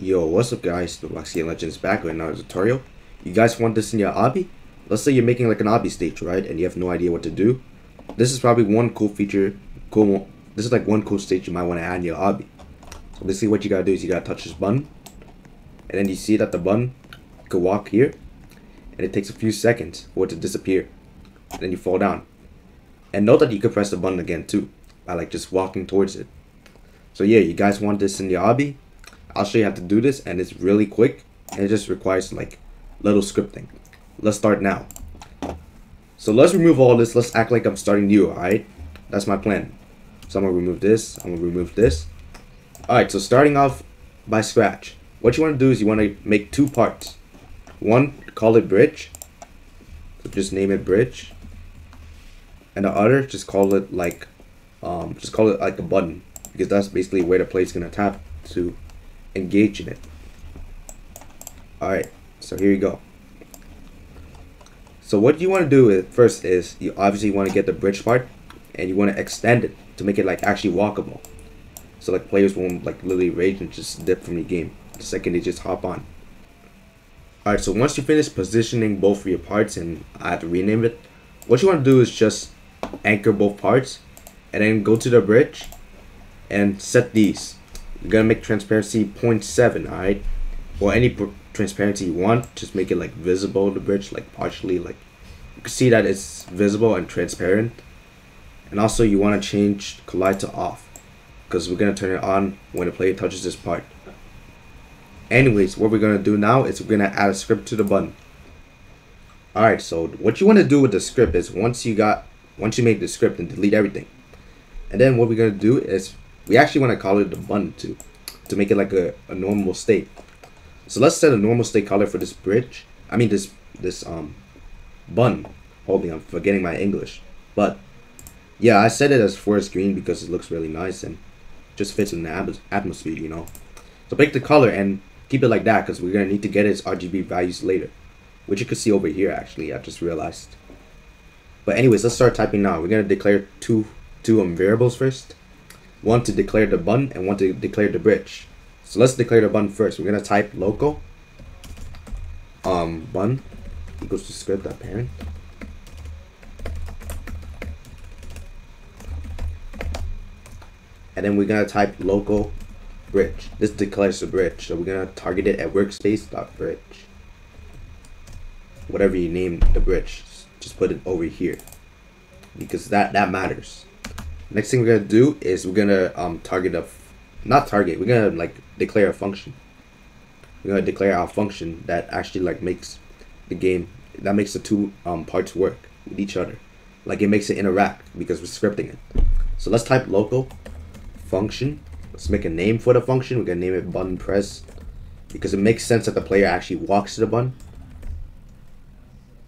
Yo, what's up guys? The Robloxian Legends back with another tutorial. You guys want this in your obby? Let's say you're making like an obby stage, right? And you have no idea what to do. This is probably one cool feature, cool, this is like one cool stage you might want to add in your obby. So basically what you gotta do is you gotta touch this button. And then you see that the button could walk here. And it takes a few seconds for it to disappear. And then you fall down. And note that you could press the button again too. By like just walking towards it. So yeah, you guys want this in your obby? I'll show you how to do this and it's really quick and it just requires like little scripting. Let's start now. So let's remove all this. Let's act like I'm starting new, alright? That's my plan. So I'm gonna remove this. I'm gonna remove this. Alright, so starting off by scratch. What you wanna do is you wanna make two parts. One, call it bridge. So just name it bridge. And the other, just call it like, um, just call it like a button. Because that's basically where the player's gonna tap to engage in it. Alright, so here you go. So what you want to do first is you obviously want to get the bridge part and you want to extend it to make it like actually walkable. So like players won't like literally rage and just dip from the game. The second they just hop on. Alright, so once you finish positioning both of your parts and I have to rename it, what you want to do is just anchor both parts and then go to the bridge and set these. You're gonna make transparency 0.7, alright? Or any transparency you want, just make it like visible the bridge, like partially like you can see that it's visible and transparent. And also you wanna change collide to off. Because we're gonna turn it on when the player touches this part. Anyways, what we're gonna do now is we're gonna add a script to the button. Alright, so what you wanna do with the script is once you got once you make the script and delete everything. And then what we're gonna do is we actually want to call it the button too, to make it like a, a normal state. So let's set a normal state color for this bridge. I mean this this um bun. Holding, I'm forgetting my English. But yeah, I set it as forest green because it looks really nice and just fits in the atmosphere, you know. So pick the color and keep it like that because we're gonna need to get its RGB values later, which you can see over here. Actually, I just realized. But anyways, let's start typing now. We're gonna declare two two um, variables first one to declare the button and one to declare the bridge. So let's declare the button first. We're gonna type local um button equals to script that parent. And then we're gonna type local bridge. This declares the bridge. So we're gonna target it at workspace.bridge. Whatever you name the bridge, just put it over here. Because that that matters. Next thing we're gonna do is we're gonna um target a, not target. We're gonna like declare a function. We're gonna declare our function that actually like makes the game that makes the two um parts work with each other. Like it makes it interact because we're scripting it. So let's type local function. Let's make a name for the function. We're gonna name it button press because it makes sense that the player actually walks to the button.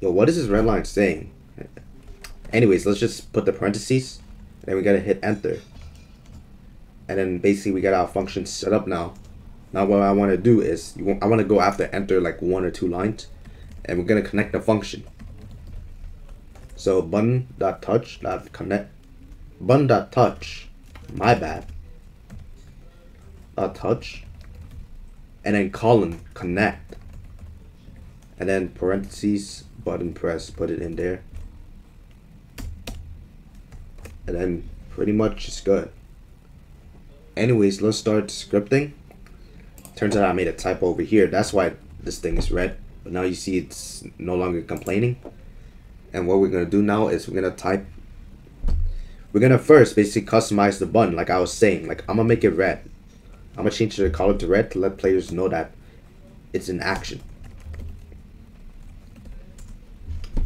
Yo, what is this red line saying? Anyways, let's just put the parentheses then we gotta hit enter. And then basically we got our function set up now. Now what I want to do is want, I want to go after enter like one or two lines, and we're gonna connect the function. So button dot touch dot connect button dot touch. My bad. Dot touch. And then colon connect. And then parentheses button press. Put it in there and pretty much it's good. Anyways, let's start scripting. Turns out I made a typo over here. That's why this thing is red. But now you see it's no longer complaining. And what we're going to do now is we're going to type. We're going to first basically customize the button like I was saying. Like I'm going to make it red. I'm going to change the color to red to let players know that it's in action.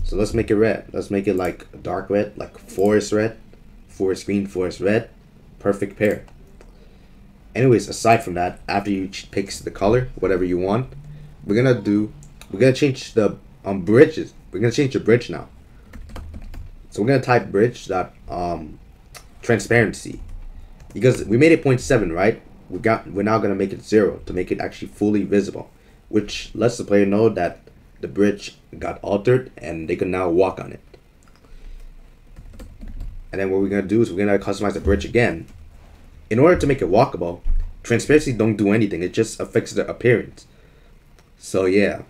So let's make it red. Let's make it like dark red, like forest red forest green, forest red. Perfect pair. Anyways, aside from that, after you pick the color, whatever you want, we're gonna do, we're gonna change the um bridges. We're gonna change the bridge now. So we're gonna type bridge dot um transparency because we made it 0.7, right? We got we're now gonna make it zero to make it actually fully visible, which lets the player know that the bridge got altered and they can now walk on it. And then what we're going to do is we're going to customize the bridge again. In order to make it walkable, transparency don't do anything. It just affects the appearance. So yeah,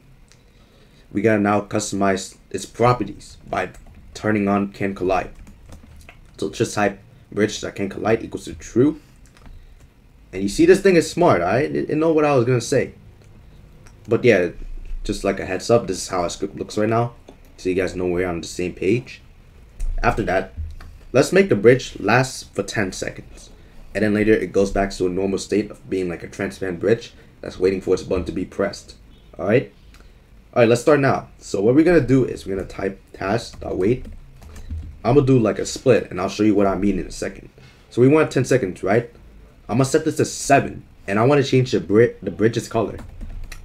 we gotta now customize its properties by turning on can collide. So just type bridge that can collide equals to true. And you see this thing is smart, alright? It, know what I was gonna say. But yeah, just like a heads up, this is how our script looks right now. So you guys know we're on the same page. After that, let's make the bridge last for 10 seconds. And then later it goes back to a normal state of being like a transparent bridge that's waiting for its button to be pressed. Alright? Alright, let's start now. So what we're gonna do is we're gonna type task.wait. I'm gonna do like a split and I'll show you what I mean in a second. So we want 10 seconds, right? I'm gonna set this to 7 and I want to change the, bri the bridge's color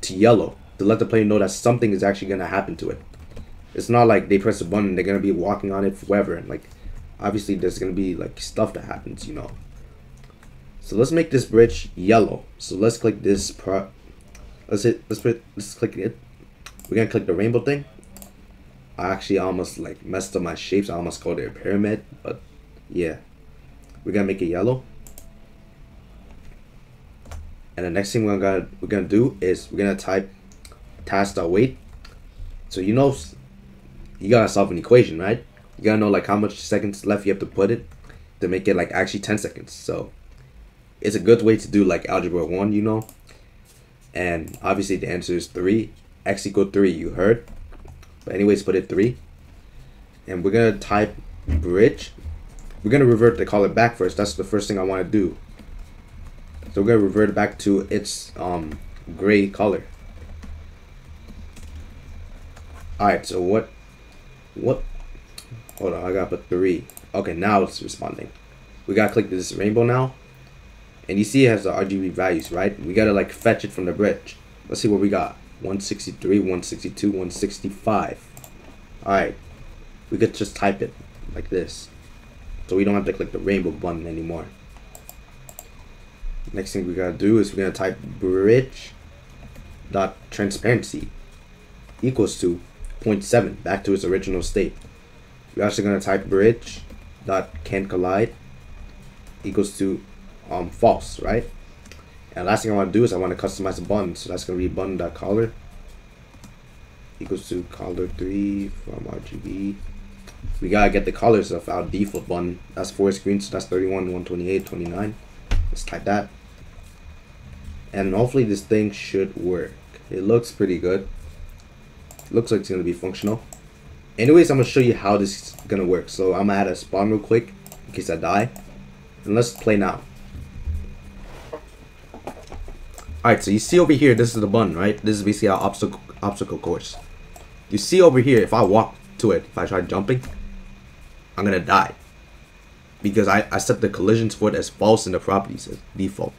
to yellow to let the player know that something is actually gonna happen to it. It's not like they press a button they're gonna be walking on it forever and like obviously there's gonna be like stuff that happens, you know. So let's make this bridge yellow. So let's click this pro. Let's hit. Let's put. Let's click it. We're gonna click the rainbow thing. I actually almost like messed up my shapes. I almost called it a pyramid, but yeah, we're gonna make it yellow. And the next thing we're gonna we're gonna do is we're gonna type task.wait. So you know, you gotta solve an equation, right? You gotta know like how much seconds left you have to put it to make it like actually 10 seconds. So it's a good way to do like algebra 1, you know. And obviously the answer is 3. X equal 3, you heard. But anyways, put it 3. And we're to type bridge. We're to revert the color back first. That's the first thing I want to do. So we're to revert back to its um, gray color. Alright, so what, what, hold on, I got put 3. Okay, now it's responding. We got to click this rainbow now and you see it has the RGB values, right? We gotta like fetch it from the bridge. Let's see what we got. 163, 162, 165. Alright. We could just type it like this. So we don't have to click the rainbow button anymore. Next thing we gotta do is we're gonna type bridge dot transparency equals to 0.7 back to its original state. We're actually gonna type bridge dot can collide equals to um, false, right? And last thing I want to do is I want to customize the button. So that's going to be button.color equals to color 3 from RGB. We got to get the colors of our default button. That's forest green, so that's 31, 128, 29. Let's type that. And hopefully this thing should work. It looks pretty good. looks like it's going to be functional. Anyways, I'm to show you how this is to work. So I'm to add a spawn real quick in case I die. And let's play now. Alright, so you see over here, this is the button, right? This is basically our obstacle obstacle course. You see over here, if I walk to it, if I try jumping, I'm gonna die. Because I, I set the collisions for it as false in the properties as default.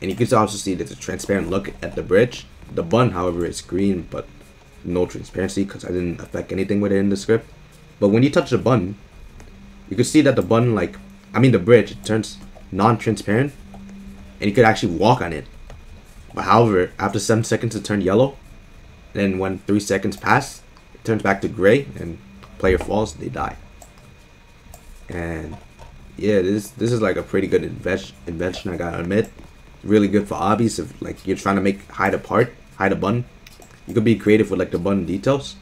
And you can also see there's a transparent look at the bridge. The button, however, is green, but no transparency because I didn't affect anything with it in the script. But when you touch the button, you can see that the button, like, I mean the bridge, it turns non-transparent and you could actually walk on it. But however, after 7 seconds it turned yellow. Then when 3 seconds pass, it turns back to gray and player falls, they die. And yeah, this this is like a pretty good invention, invention I gotta admit. Really good for obbies if like you're trying to make hide a part, hide a button. You could be creative with like the button details.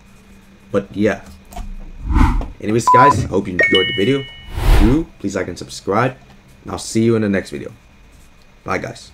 But yeah. Anyways guys, I hope you enjoyed the video. If you please like and subscribe. And I'll see you in the next video. Bye, guys.